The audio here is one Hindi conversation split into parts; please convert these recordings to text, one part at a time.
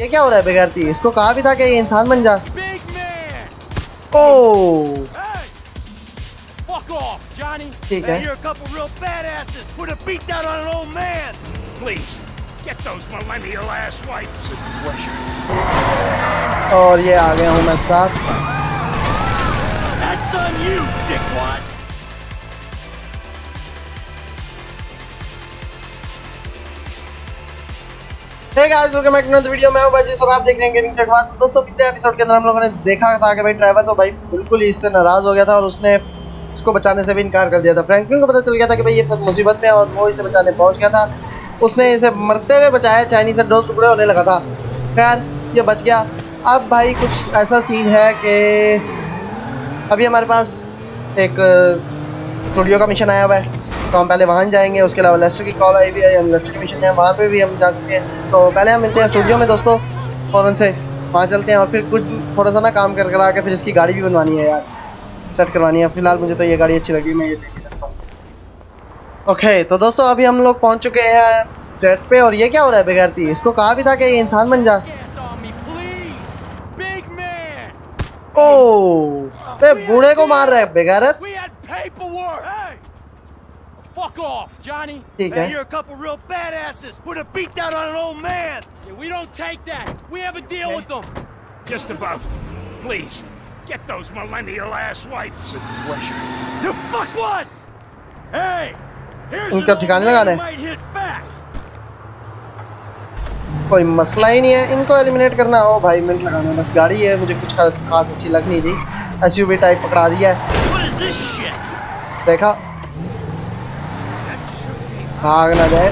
ये क्या हो रहा है बेगैरती इसको कहा भी था कि ये इंसान बन जा। oh! और ये आ गया हूँ मैं साथ। Hey guys welcome back to another video मैं आप देख रहे हैं तो दोस्तों, पिछले एपिसोड के अंदर हम लोगों ने देखा था कि भाई ट्रैवर तो भाई बिल्कुल ही इससे नाराज़ हो गया था और उसने इसको बचाने से भी इनकार कर दिया था। फ्रैंकलिन को पता चल गया था कि भाई ये मुसीबत में और वो इसे बचाने पहुँच गया था। उसने इसे मरते हुए बचाया चाइनीज़ से दो टुकड़े होने लगा था। खैर, ये बच गया। अब भाई कुछ ऐसा सीन है कि अभी हमारे पास एक स्टूडियो का मिशन आया हुआ है। तो हम पहले वहाँ जाएँगे, उसके अलावा लेस्टर की कॉल आई हुई है लेस्टर की मिशन है, वहाँ पे भी हम जा सकते हैं। तो पहले हम मिलते हैं स्टूडियो में दोस्तों, और उनसे वहाँ चलते हैं, और फिर कुछ थोड़ा सा ना काम कर करा के फिर इसकी गाड़ी भी बनवानी है यार। सेट करवानी है। फ़िलहाल मुझे तो ये गाड़ी अच्छी लगी, मैं ये ओके तो दोस्तों अभी हम लोग पहुँच चुके हैं स्टेट पे, और ये क्या हो रहा है बेगैरती इसको कहा भी था कि ये इंसान बन जा! ओ अरे बूढ़े को मार रहा है, बेगैरत We had paperwork! Hey! Fuck off, Johnny! ठीक है you're a couple real badasses. Put a beat down on an old man. Yeah, we don't take that. We have a deal okay. with them. Just about. Please, get those millennial ass wipes. Pleasure. You fuckwad! Hey! Here's उनका ठिकाने लगाने। might hit back. कोई मसला ही नहीं है इनको एलिमिनेट करना हो भाई मिनट लगाना बस गाड़ी है मुझे कुछ खास अच्छी लग नहीं रही एस टाइप पकड़ा दिया है What is this shit? देखा भाग ना जाए।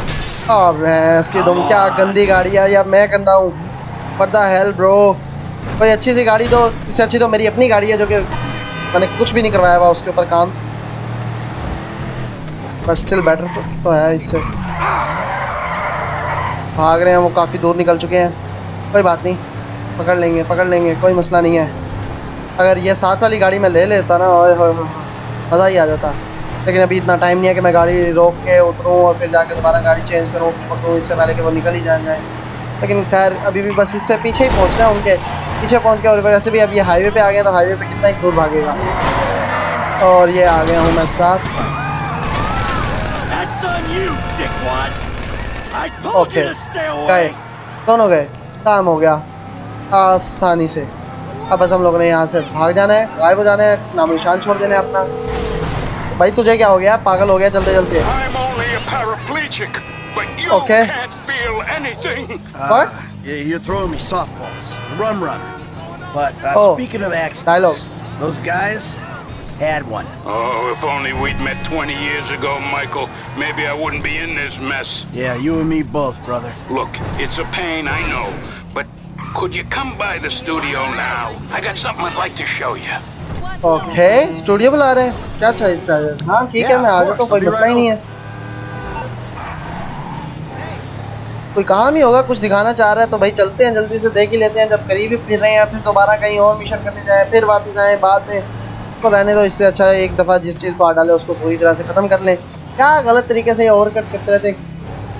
अब भैंस की तुम क्या गंदी गाड़ी है या मैं गंदा हूँ? What the hell ब्रो कोई अच्छी सी गाड़ी दो इससे अच्छी तो मेरी अपनी गाड़ी है जो कि मैंने कुछ भी नहीं करवाया हुआ उसके ऊपर काम। बट स्टिल बेटर तो, तो है इससे। भाग रहे हैं वो काफ़ी दूर निकल चुके हैं। कोई बात नहीं पकड़ लेंगे पकड़ लेंगे कोई मसला नहीं है। अगर ये साथ वाली गाड़ी में ले लेता ना मज़ा ही आ जाता। लेकिन अभी इतना टाइम नहीं है कि मैं गाड़ी रोक के उतरूँ और फिर जाके दोबारा गाड़ी चेंज करूँ पकड़ूँ इससे पहले कि वो निकल ही जाए। लेकिन खैर अभी भी बस इससे पीछे ही पहुँचना है उनके पीछे पहुँच के और वैसे भी अब ये हाईवे पे आ गया तो हाईवे पे कितना ही दूर भागेगा। और ये आ गया हूँ मैं साथ। Stay गए. दोनों गए। काम हो गया। आसानी से। अब बस हम लोगों ने यहाँ से भाग जाना है गायब हो जाना है नाम निशान छोड़ देना है अपना। भाई तुझे क्या हो गया पागल हो गया चलते चलते I'm only a paraplegic, but you Okay. can't feel anything. What? Yeah, you're throwing me softballs. Rum runner. But uh, Oh. speaking of accidents, Dialogue. those guys had one. Oh, if only we'd met 20 years ago, Michael, maybe I wouldn't be in this mess. Yeah, you and me both, brother. Look, it's a pain, I know, but could you come by the studio now? I got something I'd like to show you. Okay studio बुला रहे हैं? क्या चाहिए हाँ ठीक है मैं आ जाता हूँ कोई मसला ही नहीं है। कोई काम ही होगा कुछ दिखाना चाह रहा है तो भाई चलते हैं जल्दी से देख ही लेते हैं। जब करीब ही फिर रहे हैं फिर दोबारा कहीं और मिशन करने जाए फिर वापस आए बाद में तो रहने दो इससे अच्छा है एक दफ़ा जिस चीज़ को आ डाले उसको पूरी तरह से ख़त्म कर लें। क्या गलत तरीके से ओवर कट करते रहते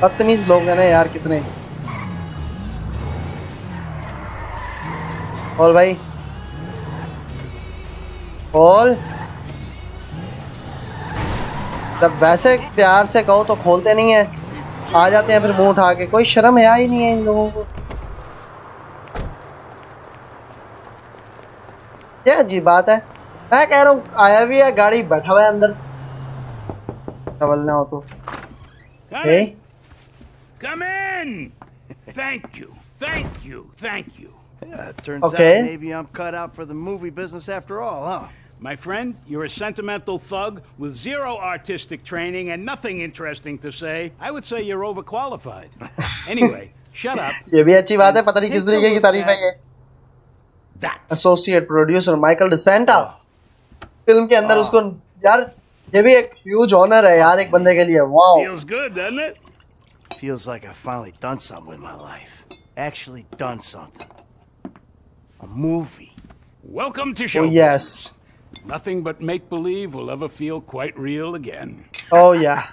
बदतमीज़ लोग हैं ना यार कितने। और भाई खोल जब वैसे प्यार से कहो तो खोलते नहीं है आ जाते हैं फिर मुँह उठा के कोई शर्म है ही नहीं है इन लोगों को ये अजीब बात है मैं कह रहा हूँ आया भी है गाड़ी बैठा हुआ है अंदर संभलना हो तो Come in! Thank you, thank you, thank you. Yeah, it turns Okay. out maybe I'm cut out for the movie business after all, huh? My friend, you're a sentimental thug with zero artistic training and nothing interesting to say. I would say you're overqualified. Anyway, shut up. ये भी अच्छी बात है पता नहीं किस तरीके की तारीफ है ये That. Associate producer Michael DeSanta film के अंदर उसको यार ये भी एक ह्यूज ऑनर है यार एक बंदे के लिए wow Feels good, doesn't it? Feels like I've finally done something with my life. Actually done something. A movie. Welcome to Oh show. yes. Nothing but make believe will ever feel quite real again. Oh yeah.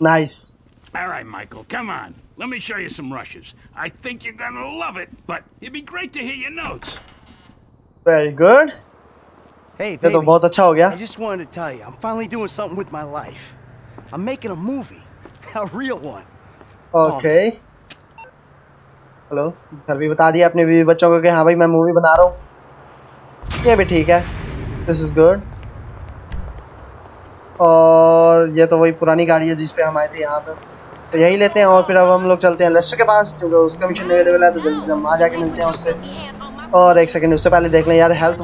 Nice. All right, Michael, come on. Let me show you some rushes. I think you're gonna love it, but it'd be great to hear your notes. Very good Hey, ये तो baby. बहुत अच्छा हो गया I just wanted to tell you, I'm finally doing something with my life. I'm making a movie. A real one. Okay hello घर भी बता दिया अपने बीवी बच्चों को कि हाँ भाई मैं मूवी बना रहा हूँ ये भी ठीक है दिस इज़ गुड और ये तो वही पुरानी गाड़ी है जिस पे हम आए थे यहाँ पे। तो यही लेते हैं और फिर अब हम लोग चलते हैं लेस्टर के पास, क्योंकि उसका मिशन अवेलेबल है तो जल्दी से हम वहाँ जाके मिलते हैं उससे। और एक सेकंड उससे पहले देख लें, यार हेल्थ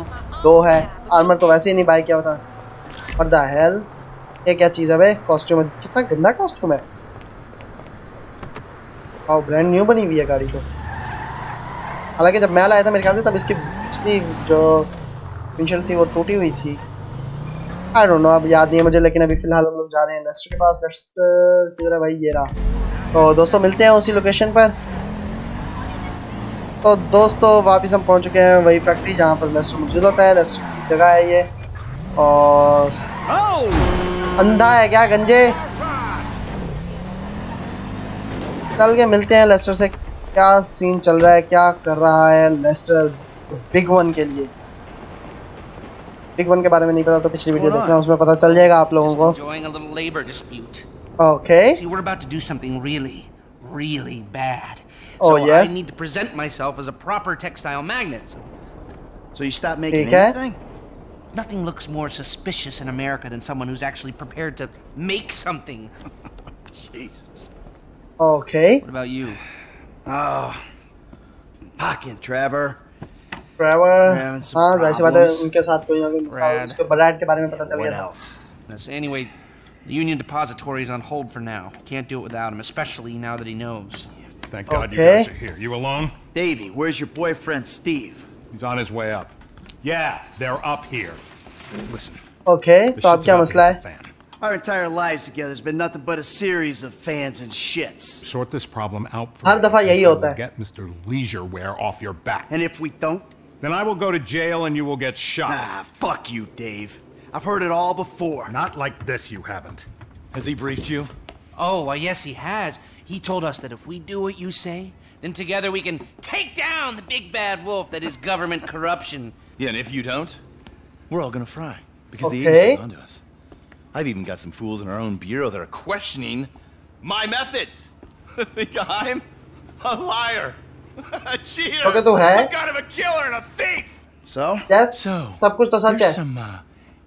दो है। आर्मर तो वैसे ही नहीं बाई क्या होता और द हेल ये क्या चीज़ है भाई? कॉस्ट्यूम है। कितना गंदा कॉस्ट्यूम है। और ब्रांड न्यू बनी हुई है गाड़ी तो। हालाँकि जब मैं लाया था मेरे ख्याल से, तब इसकी पिछली जो विंडशील्ड थी, वो टूटी हुई थी। आई डोंट नो अब याद नहीं है मुझे, लेकिन अभी फ़िलहाल हम लोग जा रहे हैं लेस्टर के पास। किधर भाई, ये रहा। तो दोस्तों, मिलते हैं उसी लोकेशन पर। तो दोस्तों, वापस हम पहुँच चुके हैं वही फैक्ट्री जहाँ पर लेस्टर मौजूद होता है। लेस्टर की जगह है ये। और अंधा है क्या, गंजे? चल के मिलते हैं लेस्टर से। क्या सीन चल रहा है, क्या कर रहा है लेस्टर बिग वन के लिए? बिग वन के बारे में नहीं पता तो पिछली वीडियो देखना उसमें पता चल जाएगा आप लोगों Just को enjoying a little labor dispute. Okay See, we're about to do something really, really bad. Oh, So yes? I need to present myself as a proper textile magnet. So you stop making ठीक है anything? Nothing looks more suspicious in America than someone who's actually prepared to make something. Jesus. Okay What about you? Oh. Pocket, Trevor. Trevor We're having some हाँ जाहिर सी बात है problems. उनके साथ कोई ना कोई मसला हो, Brad. उसके ब्रैड के बारे में पता चल What गया था else? Yes, anyway, the Union Depository is on hold for now. Can't do it without him, especially now that he knows. Thank God you Okay. guys are here. You alone? Davey, where's your boyfriend Steve? He's on his way up. Yeah, they're up here. Listen, okay this तो अब shit's क्या about to मसला hit है the fan. Our entire lives together has been nothing but a series of fans and shits. Sort this problem out for her me, दफा यही and होता है। Get Mr. Leisureware off your back. And if we don't, then I will go to jail and you will get shot. ah, fuck you, Dave. I've heard it all before. Not like this, you haven't. Has he briefed you? Oh, well, yes, he has. He told us that if we do what you say, then together we can take down the big bad wolf that is government corruption. Yeah, and if you don't, we're all gonna fry. Because the Okay. agency's onto us. I've even got some fools in our own bureau that are questioning my methods. Think I'm a liar, a cheater, Okay, तो है। some kind of a killer and a thief. So? Yes So, सब कुछ तो सच there's है some uh,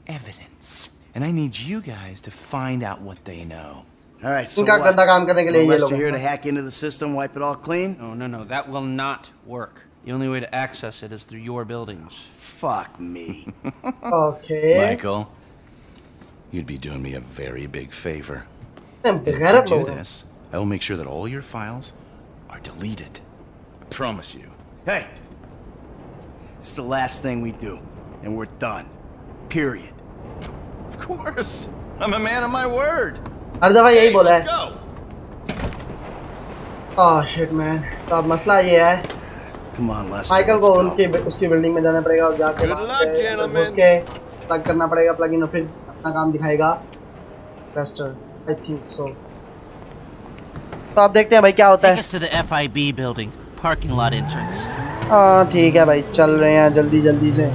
evidence, and I need you guys to find out what they know. All right, so इनका what? गंदा काम करने के लिए ये Lester लोग here to हैं। hack into the system, wipe it all clean? No, no, no, that will not work. The only way to access it is through your buildings. Fuck me. Okay Michael, you'd be doing me a very big favor. इतने If you बेगैरत do लोग हैं this, I will make sure that all your files are deleted. Promise you. hey, it's the last thing we do, and we're done. Period. Of course, I'm a man of my word. हर दफ़ा यही बोला Let's है go. ओह शिट मैन तो अब मसला ये है Come on, Lester. माइकल को go. उनकी उसकी बिल्डिंग में जाना पड़ेगा और जाके Good वहाँ luck, पे gentlemen. घुस के प्लग करना पड़ेगा प्लग इन और फिर अपना काम दिखाएगा लेस्टर आई थिंक सो तो आप देखते हैं भाई क्या होता Take है us to the FIB building, parking lot entrance. हाँ ठीक है भाई चल रहे हैं जल्दी जल्दी से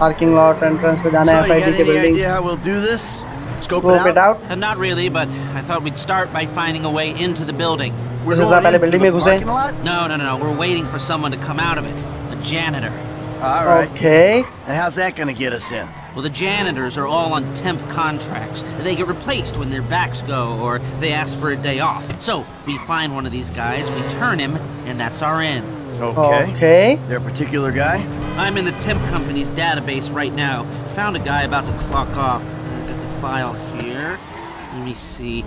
पार्किंग लॉट एंट्रेंस पे जाना So, है you got एफआईडी के any building idea how we'll do this? Scope scope it it out? Out Uh, not really, but I thought we'd start by finding a way into the building. We're इसी तरह going पहले in बिल्डिंग through में the घुसे parking lot? No, no, no, no. We're waiting for someone to come out of it. A janitor. All right. Okay And how's that gonna get us in? Well, the janitors are all on temp contracts. They get replaced when their backs go or they ask for a day off. So, we find one of these guys, we turn him, and that's our end. Okay. Okay There a particular guy? I'm in the temp company's database right now. Found a guy about to clock off. I've got the file here. Let me see.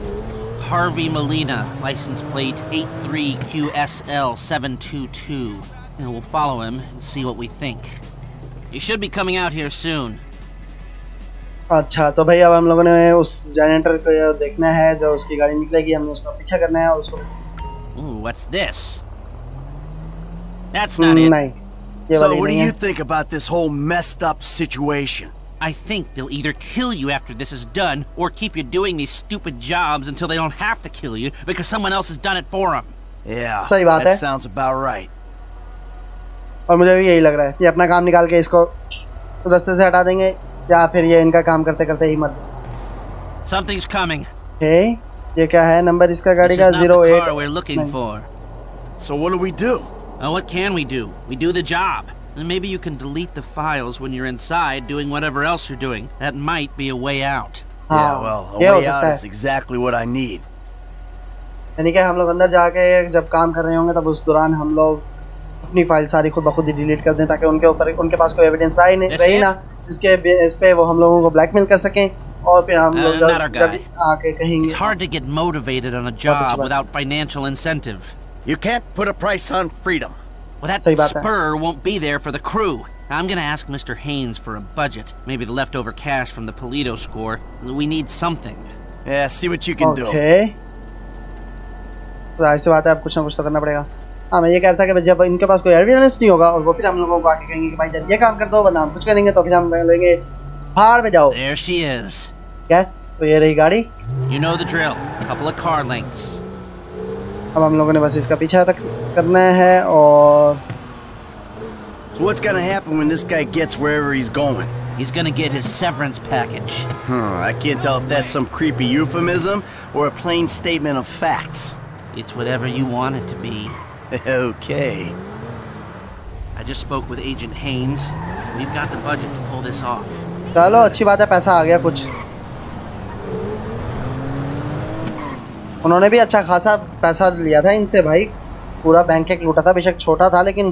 Harvey Molina, license plate 83QSL722. And we'll follow him and see what we think. He should be coming out here soon. अच्छा तो भाई अब हम लोगों ने उस जनरेटर को देखना है जो उसकी गाड़ी निकलेगी हमने उसका पीछा करना है और उसको Ooh, what's this? That's not it. नहीं ये So, वाली what do नहीं you है think about this whole messed up situation? I think they'll either kill you after this is done or keep you doing these stupid jobs until they don't have to kill you because someone else has done it for them. Yeah, सही बात that है। sounds about right. और मुझे भी यही लग रहा है ये अपना काम निकाल के इसको रास्ते से हटा देंगे या फिर ये इनका काम करते करते ही मर Something's coming. ओके ये क्या है नंबर इसका गाड़ी This का is not zero the car we're looking for. So what do we do? Well, what can we do? We do the job. And maybe you can delete the files when you're inside doing whatever else you're doing. That might be a way out. हाँ, yeah, well, a way out is exactly what I need. यानी कि हम लोग अंदर जाके जब काम कर रहे होंगे तब उस दौरान हम लोग अपनी फ़ाइल सारी खुद ब खुद ही डिलीट कर दें ताकि उनके ऊपर उनके पास कोई एविडेंस रही नहीं रही ना जिसके बेस पे वो हम लोगों को ब्लैकमेल कर सकें और फिर हम Uh, लोग जब, जब आके कहेंगे It's hard to get motivated on a अच्छी job without financial incentive. You can't put a price on freedom. Well, that है। spur won't be there for the crew. I'm gonna ask Mr. Haynes for a budget. Maybe the leftover cash from the Polito score. We need something. Yeah, see what you can okay. do. Okay तो ज़ाहिर सी बात है अब कुछ ना कुछ तो करना पड़ेगा हाँ मैं ये कह रहा था कि जब इनके पास कोई एविडेंस नहीं होगा और वो फिर हम लोगों को आके कहेंगे कि भाई जब ये काम कर दो वरना हम कुछ करेंगे तो फिर हम लेंगे भाड़ में जाओ There she is. क्या तो ये रही गाड़ी You know the drill. Couple of car lengths. अब हम लोगों ने बस इसका पीछा रख करना है और So what's gonna happen when this guy gets wherever he's going? He's gonna get his severance package. Huh, I can't tell if that's some creepy euphemism or a plain statement of facts. It's whatever you want it to be. okay. I just spoke with Agent Haynes. We've got the budget to pull this off. चलो अच्छी बात है पैसा आ गया कुछ उन्होंने भी अच्छा खासा पैसा लिया था इनसे भाई पूरा बैंक एक लूटा था बेशक छोटा था लेकिन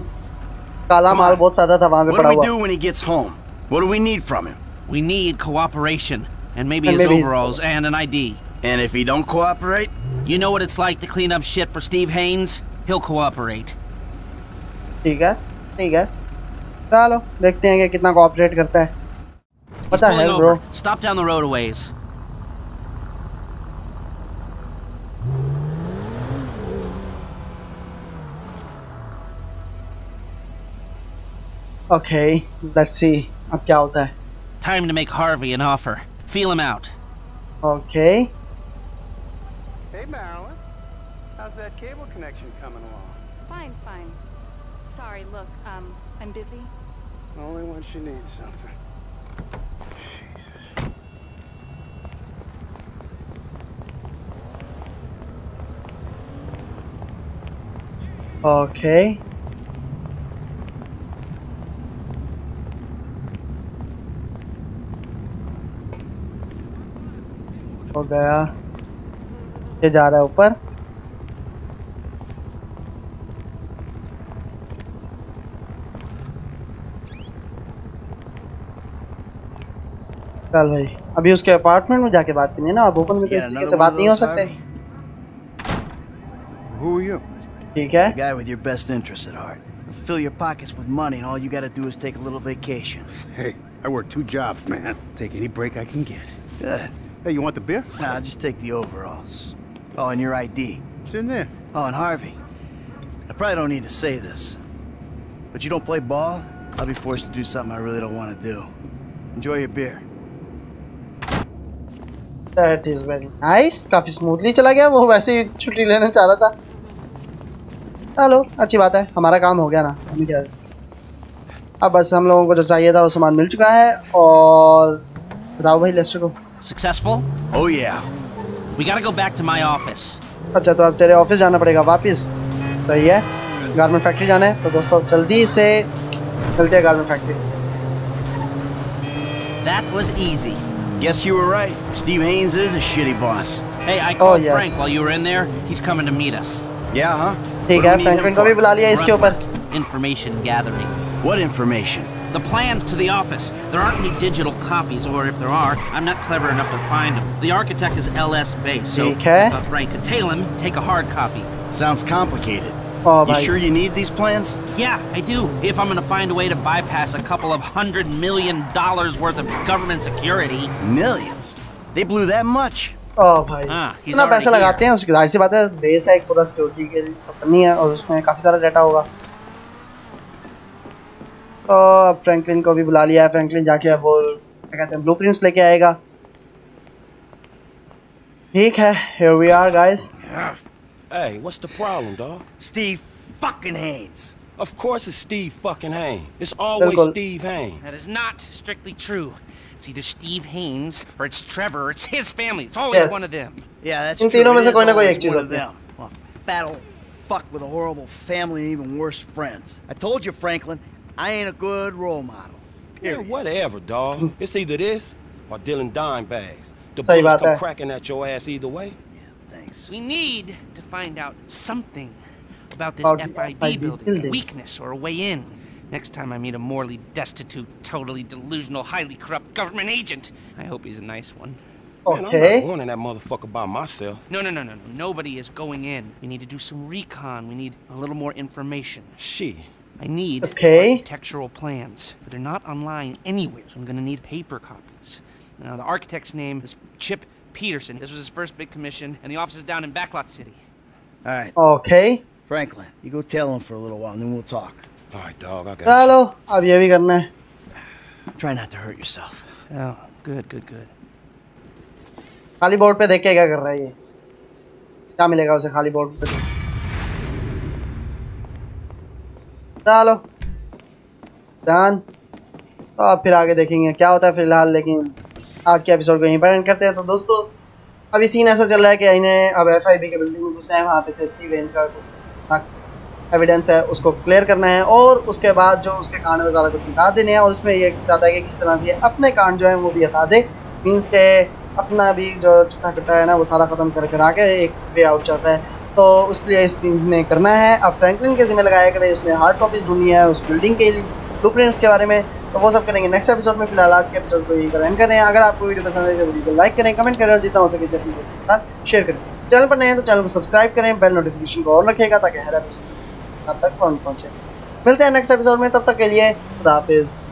काला Come माल on. बहुत ज्यादा था वहां पे What पड़ा do we हुआ do when he gets home? What do we need from him? We need cooperation. And maybe And his maybe his- overalls and an ID. And if he don't cooperate? You know what it's like to clean up shit for Steve Haynes? He'll cooperate. ठीक है ठीक है चलो देखते हैं कि कितना कोऑपरेट करता है He's पता है pulling bro over. Stop down the road a ways. Okay let's see अब क्या होता है Time to make Harvey an offer. Feel him out. Okay Hey, Marilyn. How's that cable connection coming along? Fine, fine. Sorry, look, um, I'm busy. Only when she needs something. Jesus. Okay हो गया ये जा रहा है ऊपर चल भाई अभी उसके अपार्टमेंट में जाके बात करनी है ना अब ओपन में तो इस Yeah, तरीके another से one बात of नहीं हो those, सकते Who are you? ठीक है The guy with your best interests at heart. Fill your pockets with money, and all you gotta do is take a little vacation. Hey, I work two jobs, man. Take any break I can get. Good. Hey, you want the beer? Nah, just take the overalls. Oh, and your ID. It's in there. Oh, and Harvey. I probably don't need to say this, but you don't play ball, I'll be forced to do something I really don't want to do. Enjoy your beer. That is very nice काफ़ी स्मूथली चला गया। वो वैसे ही छुट्टी लेना चाह रहा था। चलो अच्छी बात है। हमारा काम हो गया ना। हमें क्या अब बस हम लोगों को जो चाहिए था वो सामान मिल चुका है और बताओ भाई लेस्टर को। Successful? Oh, yeah. We gotta go back to my office. अच्छा तो अब तेरे ऑफ़िस जाना पड़ेगा वापस। सही है। गारमेंट फैक्ट्री जाना है। तो दोस्तों जल्दी से चलते हैं garment factory That was easy. Guess you were right. Steve Haynes is a shitty boss. Hey, I called yes. Frank while you were in there. He's coming to meet us. Yeah, huh? ठीक है फ्रैंकलिन को भी बुला लिया इसके ऊपर Information gathering. What information? The plans to the office. There aren't any digital copies, or if there are, I'm not clever enough to find them. The architect is LS based, so ठीक है। I thought Frank could tail him, take a hard copy. Sounds complicated. O You sure you need these plans? Yeah, I do. If I'm gonna find a way to bypass a couple of hundred million dollars worth of government security. Millions? They blew that much? ओ भाई Ah, इतना पैसा लगाते हैं उसकी ज़ाहिर सी बात है बेस है एक पूरा सिक्योरिटी के तो है और उसमें काफ़ी सारा डाटा होगा तो अब फ्रैंकलिन को भी बुला लिया है फ्रैंकलिन जाके अब वो क्या कहते हैं ब्लूप्रिंट्स लेके आएगा ठीक है here we are guys Hey, what's the problem, dog? Steve fucking Haynes. Of course it's Steve fucking Haynes. It's always Steve Haynes. That is not strictly true. It's either Steve Haynes or it's Trevor. Or it's his family. It's always yes. one of them. Yeah, that's In true. It is always one of them. Well, battle fuck with a horrible family and even worse friends. I told you, Franklin, I ain't a good role model. Period. Yeah, whatever, dog. it's either this or Dylan Dimebags. The boys come cracking at your ass either way. Thanks. We need to find out something about this About FIB, FIB building, building. weakness or a way in. Next time I meet a morally destitute, totally delusional, highly corrupt government agent, I hope he's a nice one. Man, I'm okay not warning that motherfucker by myself. No, no, no, no, no. Nobody is going in. We need to do some recon. We need a little more information. She. I need Okay. architectural plans, but they're not online anywhere, so I'm gonna need paper copies. Now, the architect's name is Chip Peterson. This was his first big commission, and the office is down in Backlot City. All right, okay Franklin, you go tell him for a little while, and then we'll talk. All right, dog, I got चलो अब ये भी करना है Try not to hurt yourself. Oh, good, good, good. खाली बोर्ड पे देख के क्या कर रहा है ये क्या मिलेगा उसे खाली बोर्ड पे चलो डन तो अब फिर आगे देखेंगे क्या होता है फिलहाल लेकिन आज के एपिसोड को यहीं पर एंड करते हैं। तो दोस्तों, अभी सीन ऐसा चल रहा है कि इन्हें अब एफ़ आई बी के बिल्डिंग में घुसना है। वहाँ पे से स्टीव वेंस का एविडेंस है, उसको क्लियर करना है और उसके बाद जो उसके कांड ज़्यादा कुछ बता देने हैं और उसमें ये चाहता है कि किस तरह से अपने कांड जो है वो भी हटा दे। मीन्स के अपना भी जो छुटा कटा है ना, वो सारा ख़त्म कर कर आके एक वे आउट चाहता है। तो उसके लिए इस टीम ने करना है। अब फ्रैंकलिन के जिम्मे लगाया कि भाई उसने हार्ड कॉपीज ढूंढी है उस बिल्डिंग के लिए ब्लू के बारे में। तो वो सब करेंगे। नेक्स्ट एपिसोड में फ़िलहाल आज के एपिसोड को यही करें करें अगर आपको वीडियो पसंद है तो वीडियो को लाइक करें कमेंट करें और जितना हो सके अपने दोस्तों के साथ शेयर करें। चैनल पर नए हैं तो चैनल को सब्सक्राइब करें बेल नोटिफिकेशन को ऑन रखेगा ताकि हर एपिसोड तक पहुँचे। मिलते हैं नेक्स्ट एपिसोड में, तब तक के लिए खुदाफिज़